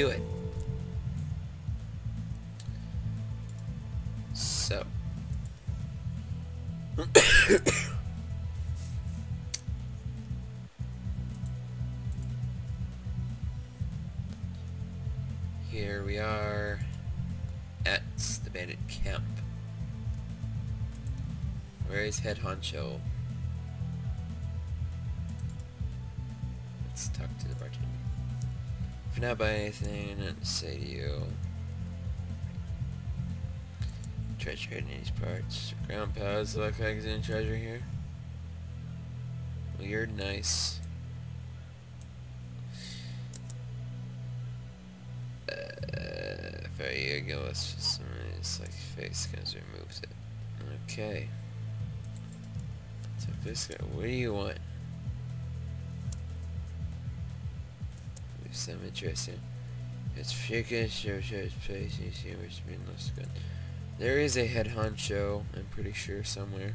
do it. So. Here we are at the bandit camp. Where is head honcho? Let's talk to the bartender. If you're not buying anything, say to you. Treasure in these parts. Ground pads look like there's any treasure here. Well, you're nice. Uh, if I you go, let's just it's like face because removes it. Okay. So this guy, what do you want? Some interesting. It's freaking show shows place you where's been lost gun. There is a head honcho, I'm pretty sure, somewhere.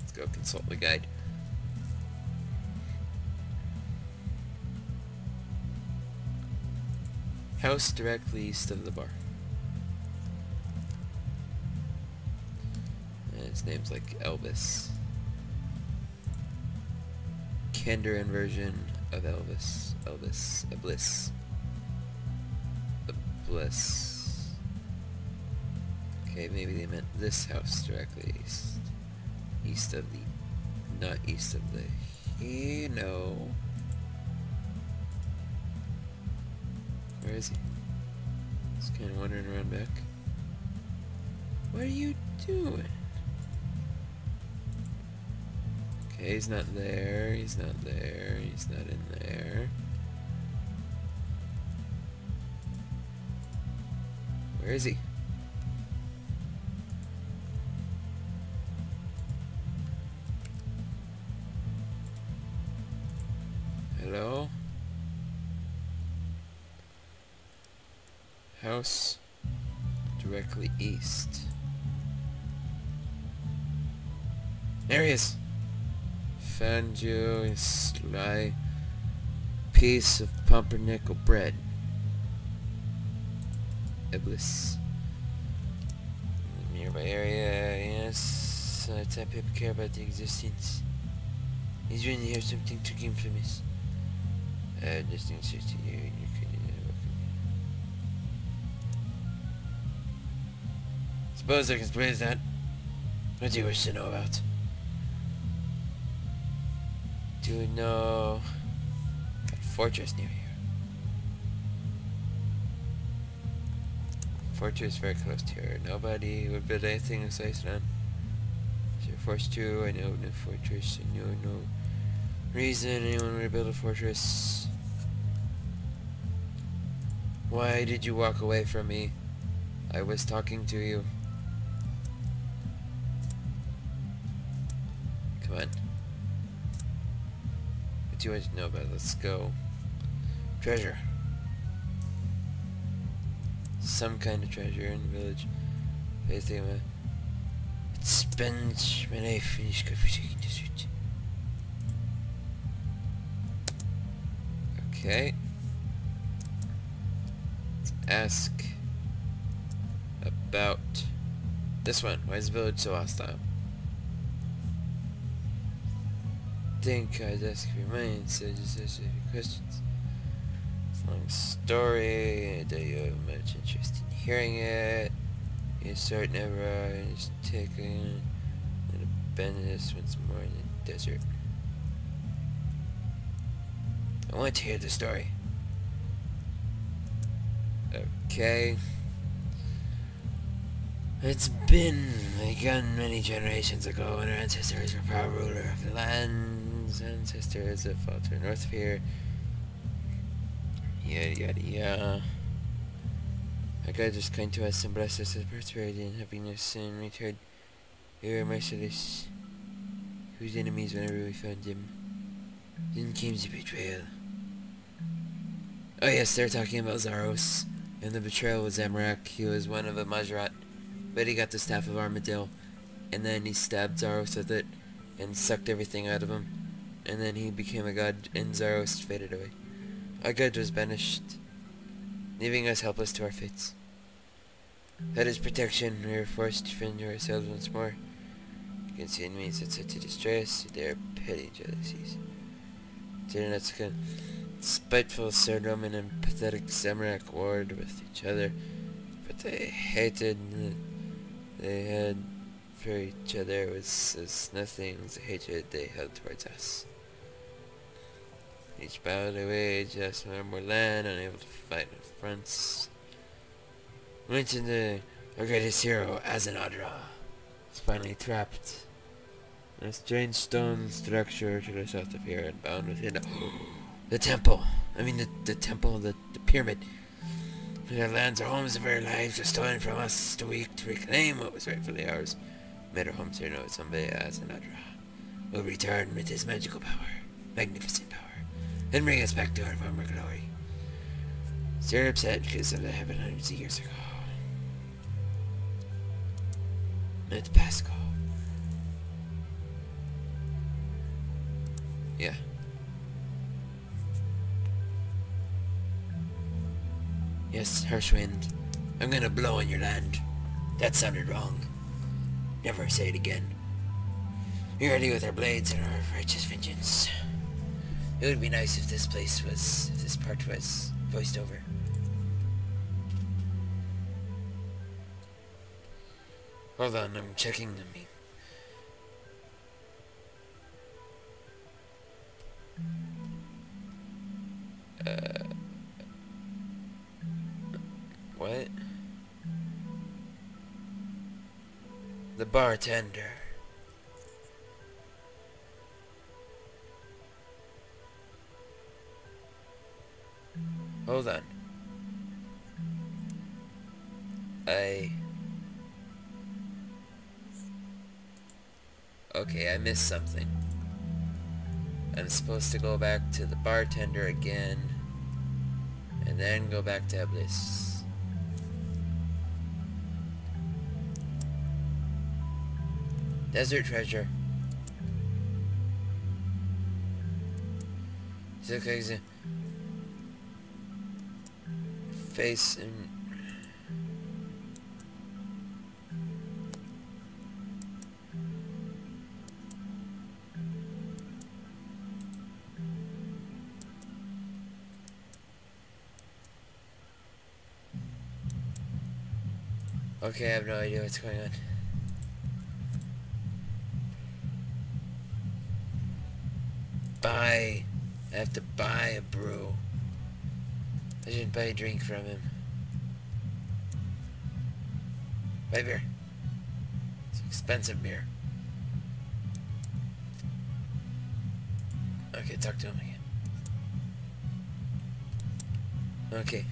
Let's go consult the guide. House directly east of the bar. And his name's like Elvis. Kenderan version of Elvis. Elvis. Bliss. Bliss. Okay, maybe they meant this house directly east. East of the... Not east of the... You know... Where is he? He's kind of wandering around back. What are you doing? Okay, he's not there, he's not there, he's not in there. Where is he? Hello? House directly east. There he is! Found you a sly piece of pumpernickel bread. Eblis. Nearby area, yes. Uh, type people care about the existence. He's really have something to gain from this. Uh, just insist to you, you could uh, Suppose I can praise that. What do you wish to know about? Do know a fortress near here? Fortress very close to here. Nobody would build anything in Iceland. So you're forced to. I know no fortress. I know no reason anyone would build a fortress. Why did you walk away from me? I was talking to you. Come on. You want to know about it? Let's go. Treasure. Some kind of treasure in the village. Anything uh, about it spends when I finish taking the suit. Okay. Let's ask about this one. Why is the village so hostile? Think I'd ask for your instead of just ask you questions. It's a long story, and you have much interest in hearing it. You start never and just taking and abandon this once more in the desert. I want to hear the story. Okay. It's been begun many generations ago when our ancestors were proud ruler of the land's ancestors that fought to the north of here. Yada yada yada. Our God was kind to us and blessed us with prosperity and happiness and return. We were merciless, whose enemies whenever we found him. Then came the betrayal. Oh yes, they're talking about Zaros. And the betrayal was Zamorak. He was one of the Mahjarrat. But he got the Staff of Armadyl. And then he stabbed Zaros with it. And sucked everything out of him. And then he became a god and Zaros faded away. our god was banished, leaving us helpless to our fates. Without his protection, we were forced to fend ourselves once more. Against see enemies that set to destroy us, they are petty jealousies. Tyrannetsuka, spiteful Sir Roman and pathetic Zamorak warred with each other, but they hated they had for each other was as nothing as the hatred they held towards us. Each battle they waged us more land, unable to fight in fronts. Mentioned the our greatest hero, Azzanadra, is finally trapped in a strange stone structure to the south of here and bound within the temple. I mean the, the temple, the, the pyramid. Their lands, our homes, and our lives are stolen from us to weak to reclaim what was rightfully ours. Made our homes here know someday Azzanadra will return with his magical power, magnificent power, and bring us back to our former glory. Still upset because of what happened hundreds of years ago. It's Pascal. Yeah. Yes, Hirschwind. I'm gonna blow on your land. That sounded wrong. Never say it again. We're ready with our blades and our righteous vengeance. It would be nice if this place was, if this part was voiced over. Hold on, I'm checking the me. Uh, what? The bartender. Hold on. I... Okay, I missed something. I'm supposed to go back to the bartender again, and then go back to Eblis. Desert treasure. Face and Okay, I have no idea what's going on. Buy. I have to buy a brew. I didn't buy a drink from him. Buy beer. It's expensive beer. Okay, talk to him again. Okay.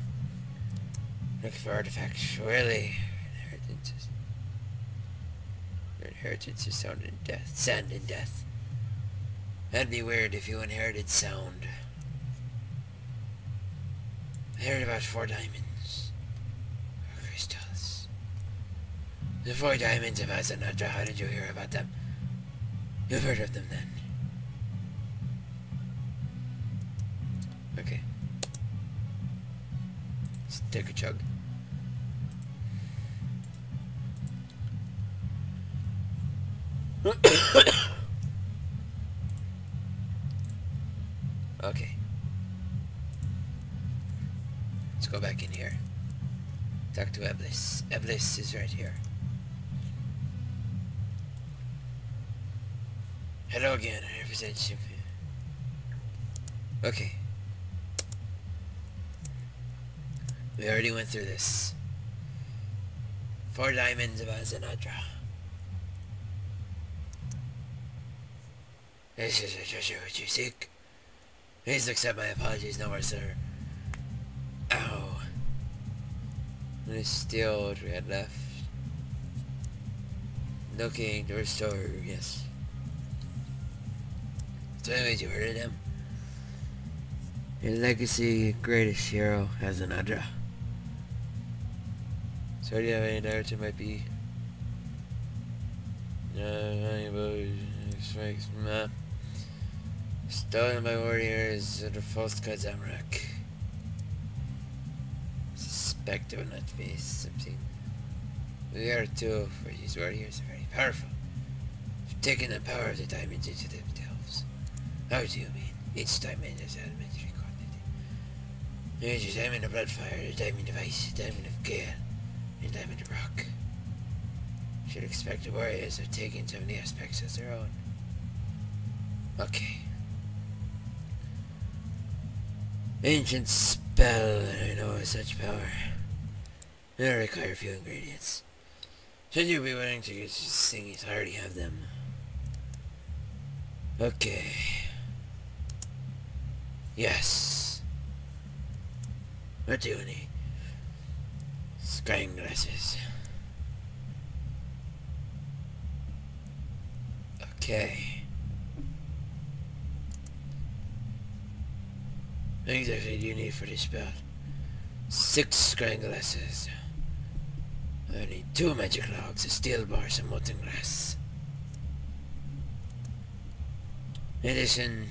Looking for artifacts. Really? Inheritances. Your inheritance is sound in death. Sand in death. That'd be weird if you inherited sound. Heard about four diamonds. Four crystals. The four diamonds of Azzanadra, how did you hear about them? You've heard of them then. Okay. Let's take a chug. okay. Let's go back in here. Talk to Eblis. Eblis is right here. Hello again, I represent you. Okay. We already went through this. Four diamonds of Azzanadra. This is a treasure which you seek. Please accept my apologies, no more, sir. Let me we had left. Looking to restore, yes. So anyways, you heard of them? Your legacy greatest hero Azzanadra. So do you have any it might be? No. Stolen by warriors of the false god Zamorak. Expect will not be something. We are too, for these warriors are very powerful. They've taken the power of the diamonds into themselves. How do you mean? Each diamond has elementary quantity. There's a diamond of bloodfire, a diamond of ice, a diamond of gale, and a diamond of rock. Should expect the warriors have taken so many aspects as their own. Okay. Ancient spell I know such power. It'll require a few ingredients. Should you be willing to use these things, I already have them. Okay. Yes. What do you need? Scrying glasses. Okay. What exactly do you need for this spell? Six scrying glasses. I need two magic logs, a steel bar, some molten glass. In addition,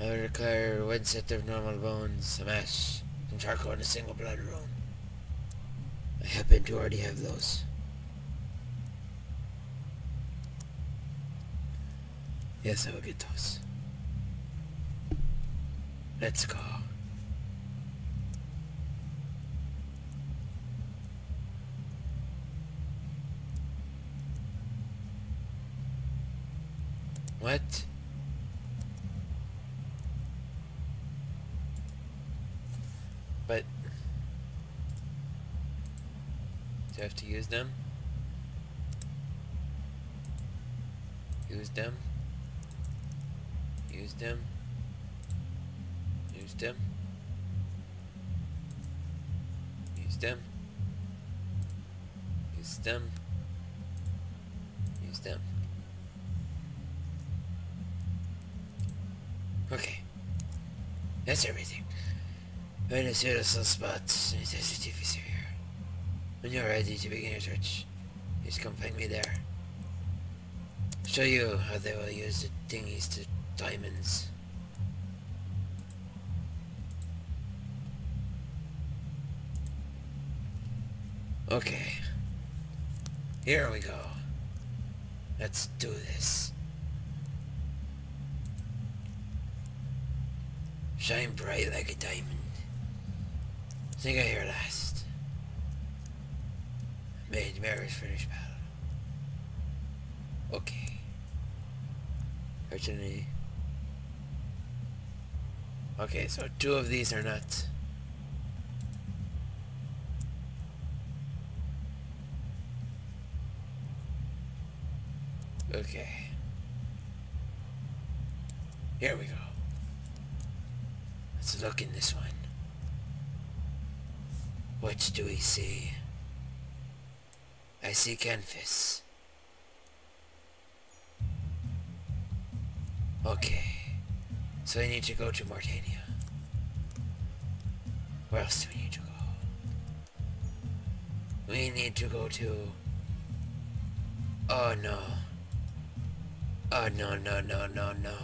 I would require one set of normal bones, some ash, some charcoal, and a single blood rune. I happen to already have those. Yes, I will get those. Let's go. What? But... Do I have to use them? Use them? Use them? Use them? Use them? Use them? Use them? That's everything. A suitable spot in the sensitive area. When you're ready to begin your search, please come find me there. Show you how they will use the thingies to diamonds. Okay. Here we go. Let's do this. Shine bright like a diamond. Think I hear last. Made Mary's finished battle. Okay. Opportunity. Okay, so two of these are not. Okay. Here we go. Look in this one. What do we see? I see Canifis. Okay. So I need to go to Morytania. Where else do we need to go? We need to go to... Oh no. Oh no, no, no, no, no.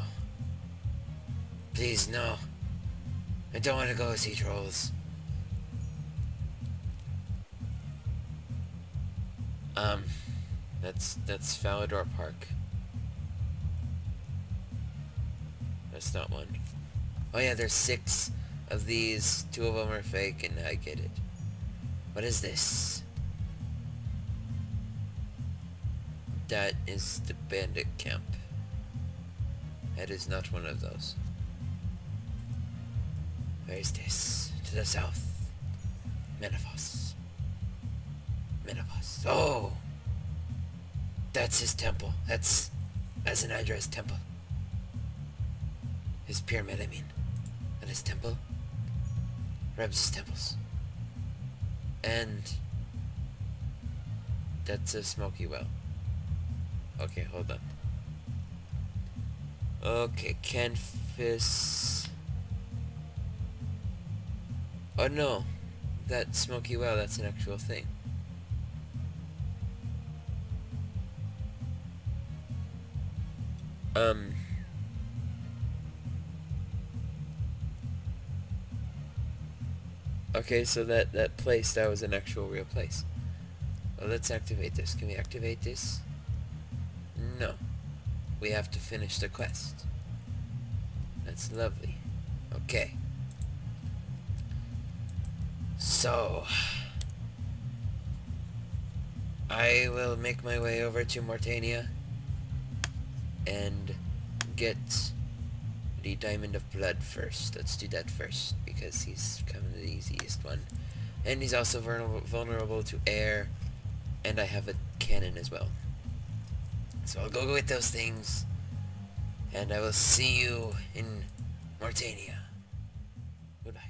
Please, no. I don't want to go see trolls. Um, that's, that's Falador Park. That's not one. Oh yeah, there's six of these. Two of them are fake, and I get it. What is this? That is the bandit camp. That is not one of those. Where is this? To the south. Menaphos. Menaphos. Oh! That's his temple. That's Azzanadra's temple. His pyramid, I mean. And his temple. Ramses temples. And that's a smoky well. Okay, hold on. Okay, Canifis. Oh no, that smoky well, that's an actual thing. Um... Okay, so that, that place, that was an actual real place. Well, let's activate this. Can we activate this? No. We have to finish the quest. That's lovely. Okay. So... I will make my way over to Morytania and get the Diamond of Blood first. Let's do that first because he's kind of the easiest one. And he's also vulnerable, to air and I have a cannon as well. So I'll go with those things and I will see you in Morytania. Goodbye.